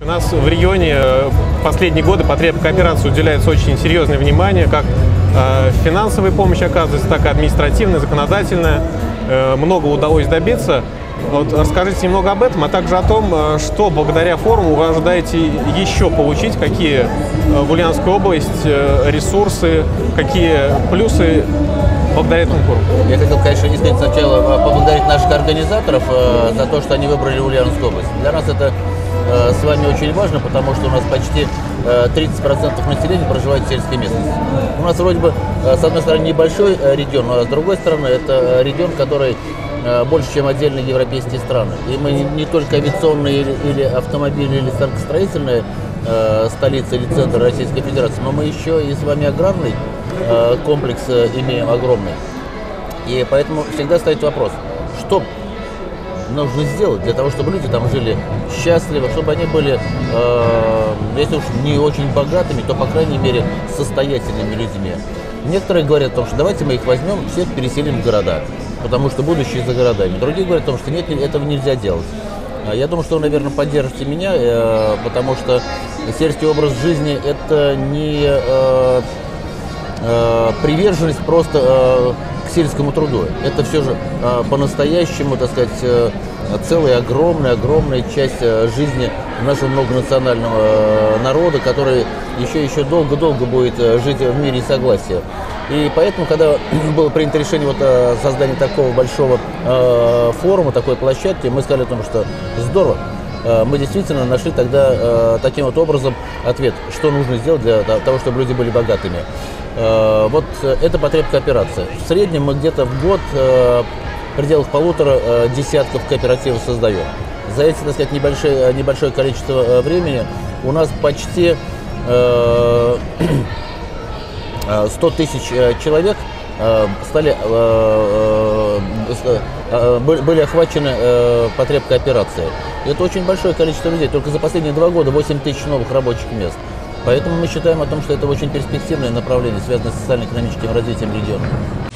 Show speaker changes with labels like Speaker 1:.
Speaker 1: У нас в регионе э, последние годы потреб кооперации уделяется очень серьезное внимание, как э, финансовая помощь оказывается, так и административная, законодательная. Э, много удалось добиться. Вот расскажите немного об этом, а также о том, что благодаря форуму вы ожидаете еще получить, какие в Ульяновской области э, ресурсы, какие плюсы благодаря этому форуму.
Speaker 2: Я хотел, конечно, искренне сначала э, поблагодарить наших организаторов э, за то, что они выбрали Ульяновскую область. Для нас это э, с вами очень важно, потому что у нас почти э, 30% населения проживает в сельской местности. У нас вроде бы, э, с одной стороны, небольшой э, регион, а с другой стороны, это э, регион, который э, больше, чем отдельные европейские страны. И мы не, только авиационные или, или автомобильные, или станкостроительные э, столица или центр Российской Федерации, но мы еще и с вами аграрный э, комплекс имеем огромный. И поэтому всегда стоит вопрос, что нужно сделать для того, чтобы люди там жили счастливо, чтобы они были, э, если уж не очень богатыми, то, по крайней мере, состоятельными людьми. Некоторые говорят о том, что давайте мы их возьмем, всех переселим в города, потому что будущее за городами. Другие говорят о том, что нет, этого нельзя делать. А Я думаю, что вы, наверное, поддержите меня, э, потому что сельский образ жизни – это не э, э, приверженность просто э, сельскому труду. Это все же э, по-настоящему, так сказать, э, целая огромная, огромная часть э, жизни нашего многонационального э, народа, который еще еще долго-долго будет жить в мире и согласии. И поэтому, когда было принято решение вот, о создании такого большого форума, такой площадки, мы сказали о том, что здорово, мы действительно нашли тогда таким вот образом ответ, что нужно сделать для того, чтобы люди были богатыми. Э, вот э, это потребка операции. В среднем мы где-то в год э, в пределах полутора десятков кооперативов создаем. За эти, так сказать, небольшое, небольшое количество времени у нас почти э, э, 100 тысяч человек стали, были охвачены э, потребкой операции. Это очень большое количество людей. Только за последние два года 8 тысяч новых рабочих мест. Поэтому мы считаем о том, что это очень перспективное направление, связанное с социально-экономическим развитием региона.